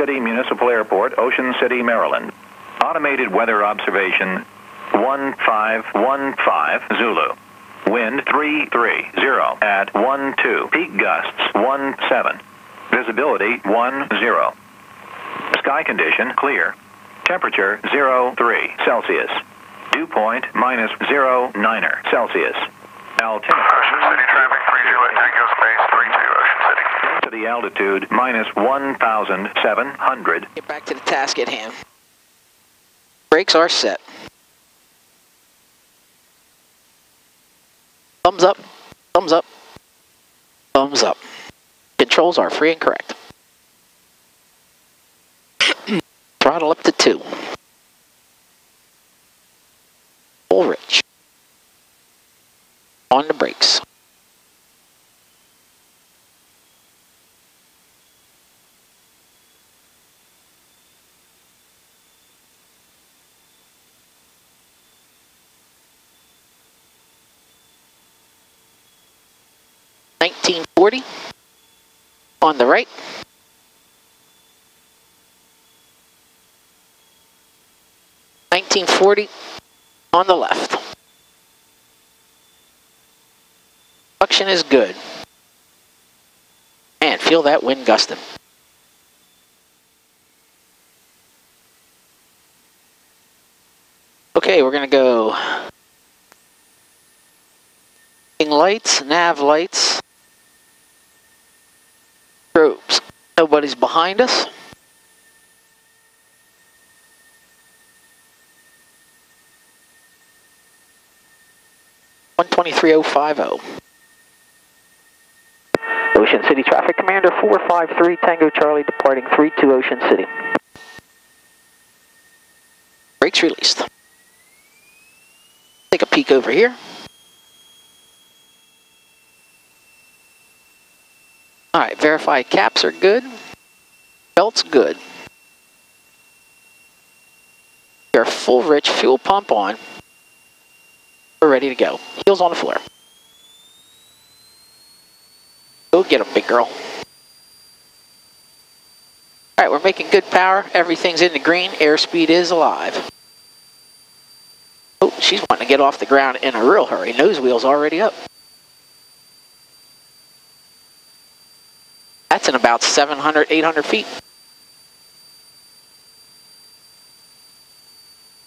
City Municipal Airport, Ocean City, Maryland. Automated weather observation 1515 Zulu. Wind 330 at 12. Peak gusts 17. Visibility 10. Sky condition clear. Temperature 03 Celsius. Dew point minus 09er Celsius. Altimeter. Ocean City traffic 30 Tango Space 32 Ocean City. the altitude minus 1,700. Get back to the task at hand. Brakes are set. Thumbs up, thumbs up, thumbs up. Controls are free and correct. Throttle up to two. Full 1940 on the right. Nineteen forty on the left. Suction is good. And feel that wind gusting. Okay, we're gonna go lights, nav lights, Nobody's behind us. One twenty-three oh five oh. Ocean City Traffic Commander 453 Tango Charlie departing 32 Ocean City. Brakes released. Take a peek over here. Alright, verify caps are good. Belt's good. Your full rich fuel pump on. We're ready to go. Heels on the floor. Go get them, big girl. Alright, we're making good power. Everything's in the green. Airspeed is alive. Oh, she's wanting to get off the ground in a real hurry. Nose wheel's already up. That's in about 700, 800 feet.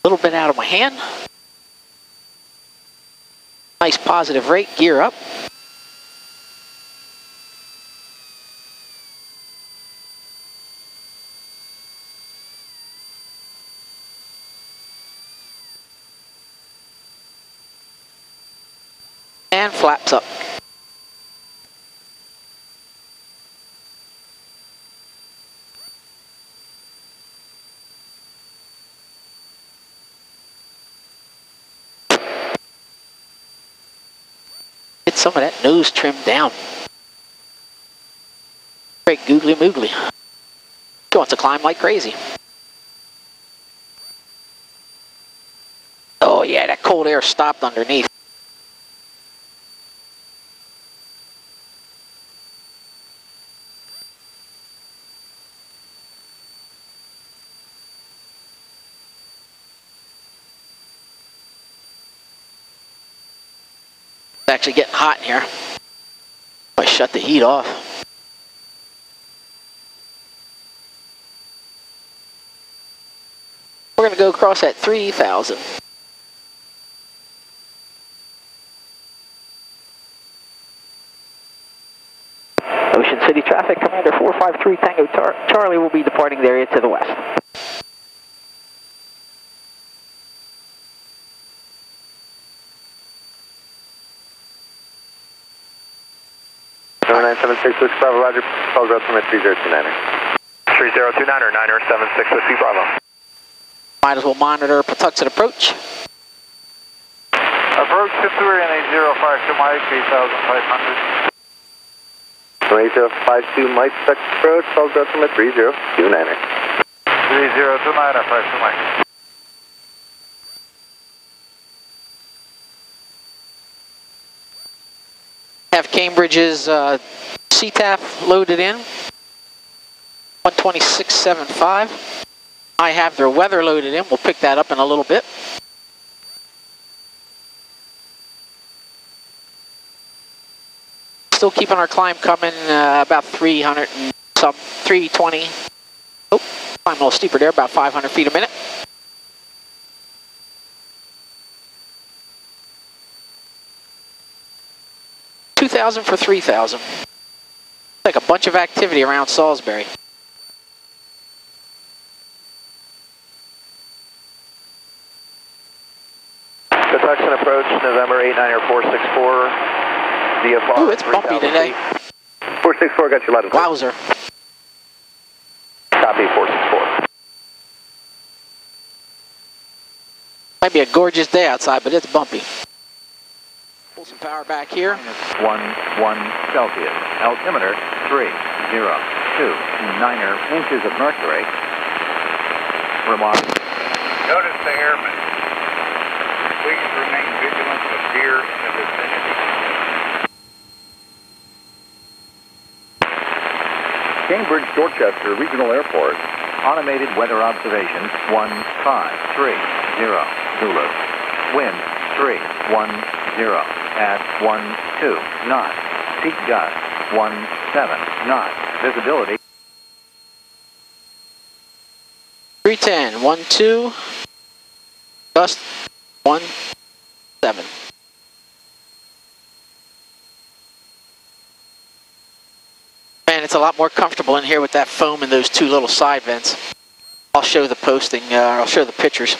A little bit out of my hand. Nice positive rate, gear up. And flaps up. Some of that nose trimmed down. Great googly moogly. He wants to climb like crazy. Oh yeah, that cold air stopped underneath. Actually getting hot in here. I shut the heat off. We're going to go across at 3,000. Ocean City Traffic Commander 453 Tango Charlie will be departing the area to the west. Seven six six Bravo Roger. Call route permit three zero two nine. 3029er, 9er 76 Whiskey Bravo. Might as well monitor Patuxent approach. Approach to three and eight zero five to Mike, eight thousand five hundred. Three zero five two Mike Spec Road. Call route permit three zero two nine. Three zero two nine five to Mike. Have Cambridge's uh, CTAF loaded in. 126.75. I have their weather loaded in. We'll pick that up in a little bit. Still keeping our climb coming uh, about 300 and some, 320. Oh, climb a little steeper there, about 500 feet a minute. Two thousand for three thousand. Like a bunch of activity around Salisbury. Patuxent approach, November 89464, VFR. Ooh, it's bumpy 3000 today. feet. 464, got you 11. Wowzer. Copy, 464. Might be a gorgeous day outside, but it's bumpy. Pull some power back here. Minus 1, 1 Celsius. Altimeter three, zero, two, niner inches of mercury. Remark. Notice the airmen. Please remain vigilant of deer in the vicinity. Cambridge Dorchester Regional Airport. Automated weather observations 153, Zulu. Wind 3, 1, 0 at 1, 2 knots. Peak gust 1, 7 knots. Visibility 310, 1, 2. Gust, 1, 7. Man, it's a lot more comfortable in here with that foam and those two little side vents. I'll show the posting, uh, I'll show the pictures.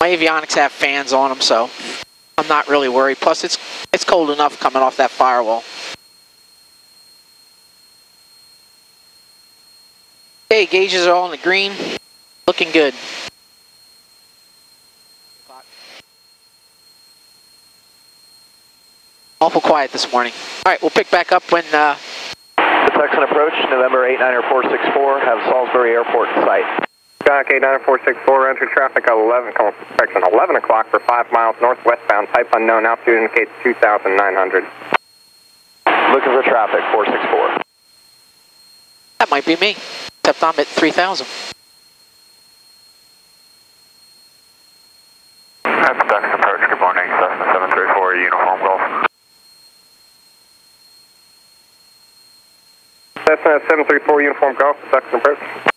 My avionics have fans on them, so I'm not really worried. Plus, it's it's cold enough coming off that firewall. Okay, gauges are all in the green. Looking good. Awful quiet this morning. All right, we'll pick back up when uh, Patuxent approach, November 89464, have Salisbury Airport in sight. Dock 89464, enter traffic at 11, come section 11 o'clock for 5 miles northwestbound, type unknown, altitude indicates 2,900. Looking for traffic, 464. that might be me, except I'm at 3,000. That's Patuxent approach. Good morning. Cessna 734, Uniform Golf. Cessna uh, 734 Uniform Golf, Patuxent approach.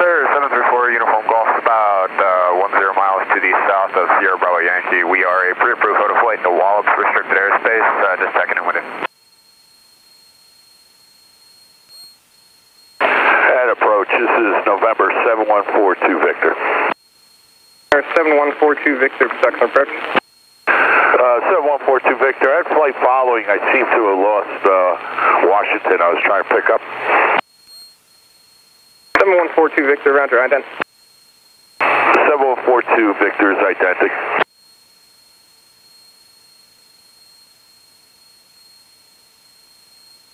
Yes, sir. 734 Uniform Golf, about uh, 10 miles to the south of Sierra Bravo Yankee. We are a pre-approved photo flight into Wallops restricted airspace. Uh, just checking in with it. At approach, this is November 7142 Victor. 7142 Victor, Patuxent approach. Uh, 7142 Victor, at flight following, I seem to have lost uh, Washington. I was trying to pick up. 7142 Victor, roger, ident. 7142 Victor is identical.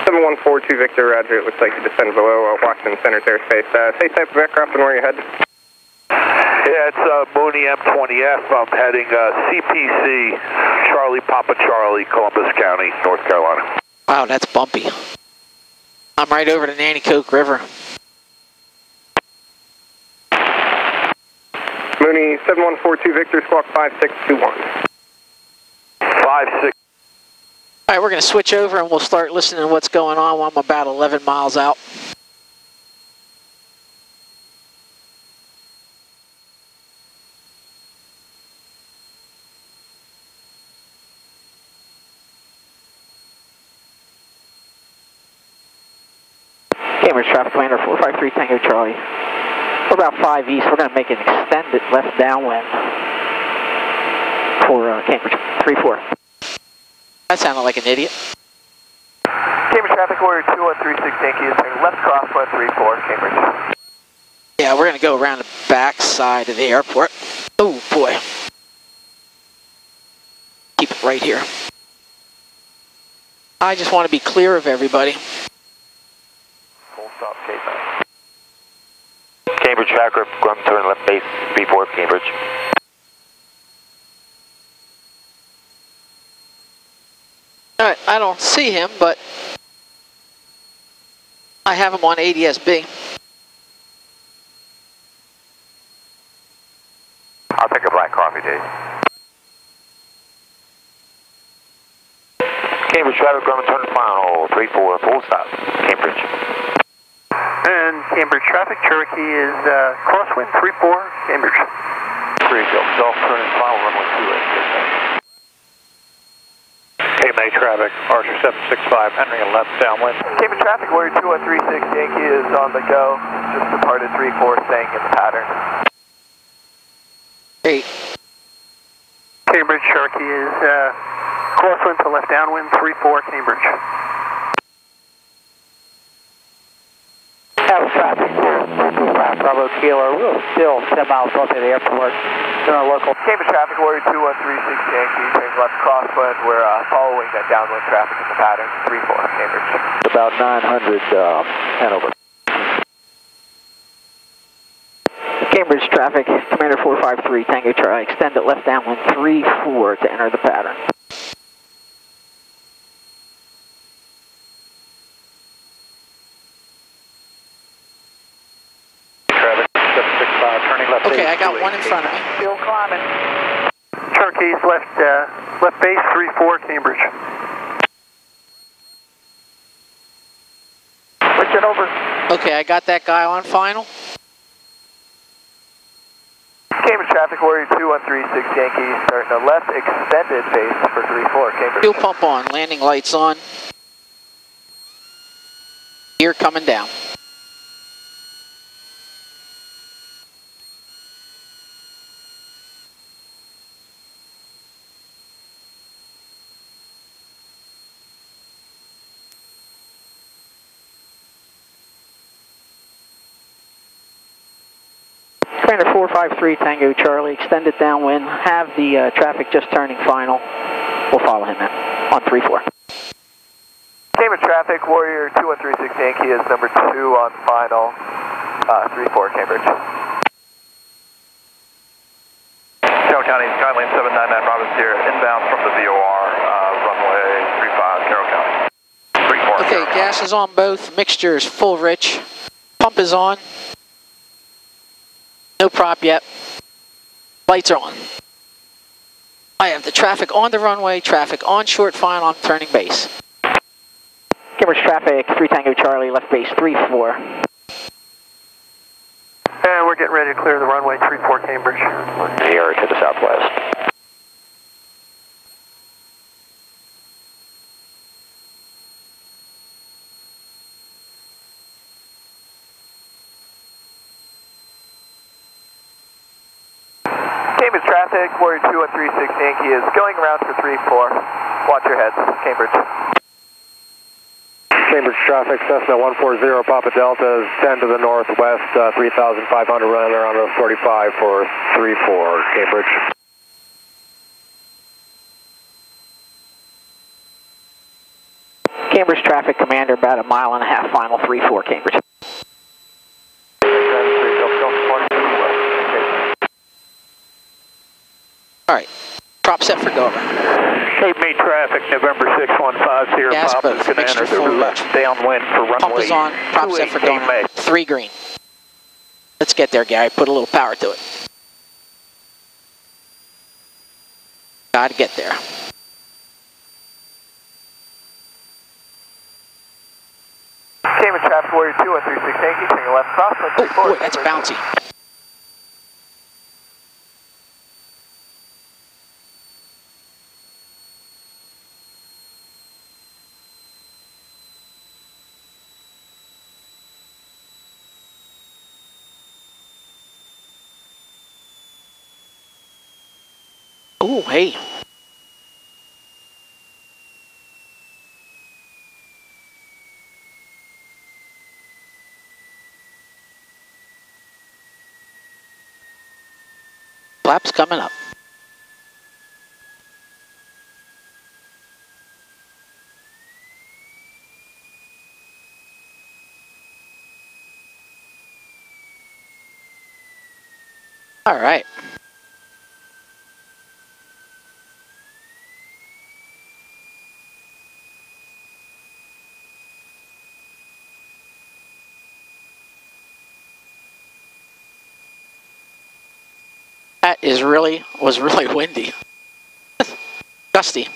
Seven one four two Victor, Roger. It looks like you descend below uh, Washington Center's airspace. Uh, say type of aircraft and where you head. Yeah, it's uh, Mooney M20F. I'm heading uh, CPC, Charlie Papa Charlie, Columbus County, North Carolina. Wow, that's bumpy. I'm right over the Nanticoke River. Mooney seven one four two Victor, squawk five six two one. 5 6. All right, we're going to switch over and we'll start listening to what's going on while I'm about 11 miles out. Cambridge Traffic Commander 453 Tango Charlie. We're about 5 east. We're going to make an extended left downwind for uh, Cambridge 3-4. That sounded like an idiot. Cambridge traffic order 2136 Yankee is turning left crosswind 34, Cambridge. Yeah, we're going to go around the back side of the airport. Oh, boy. Keep it right here. I just want to be clear of everybody. Full stop, K-Time. Cambridge Tracker, to turn left base, V4 Cambridge. All right, I don't see him, but I have him on ADSB. I'll take a black coffee, Dave. Cambridge traffic, Grumman turn final, 3-4, full stop, Cambridge. And Cambridge traffic, Cherokee is uh, crosswind 3-4, Cambridge. 3 Golf, Golf turning final, runway 28. KMA traffic, Archer 765, entering a left downwind. Cambridge traffic, Warrior 2136, Yankee is on the go. Just departed 3-4, staying in the pattern. Eight. Cambridge, Cherokee is uh, crosswind to left downwind 3-4, Cambridge. Have traffic here, Bravo Kilo, we're still 10 miles north of the airport. In our local Cambridge traffic, Warrior 2136, Yankee, turning left crosswind. We're uh, following that downwind traffic in the pattern, 3-4, Cambridge. About 900 uh, Hanover. Cambridge traffic, Commander 453, Tango Charlie, extend at left downwind 3-4 to enter the pattern. Traffic 765, turning left. Okay, base I got one in front of me. Still climbing. Cherokee's left, uh, left base 3-4, Cambridge. Switching over. Okay, I got that guy on final. Cambridge traffic, Warrior 2136, Yankee, starting a left extended base for 3-4, Cambridge. Fuel pump on, landing lights on. Gear coming down. Commander 453 Tango Charlie, extended downwind, have the uh, traffic just turning final. We'll follow him in on 3-4. Cambridge traffic, Warrior 2136, Yankee is number 2 on final, uh, 3-4, Cambridge. Carroll County, Skylane 799 Robbins here, inbound from the VOR, uh, runway 35, Carroll County. 3-4. Okay, gas is on both, mixture is full rich, pump is on. No prop yet. Lights are on. I have the traffic on the runway, traffic on short final, I'm turning base. Cambridge traffic, 3 Tango Charlie, left base 3-4. And we're getting ready to clear the runway 3-4, Cambridge. Here to the southwest. Cambridge traffic, Warrior 2136, Yankee is going around for 3-4. Watch your heads, Cambridge. Cambridge traffic, Cessna 140 Papa Delta is 10 to the northwest, uh, 3,500 running around on the 45 for 3-4, Cambridge. Cambridge traffic, commander, about a mile and a half final, 3-4 Cambridge. Alright, prop set for go around. Cape May traffic, November 6150, Gas Pop is going to enter the left downwind for runway Pump is on, prop set for 28 going Cape May. around. Three green. Let's get there, Gary. Put a little power to it. Gotta get there. Cambridge traffic, Warrior 2136, Yankee, turning left crosswind Oh, 3-4. boy, that's bouncy. Oh, hey. Flaps coming up. All right. That is really, was really windy. Gusty.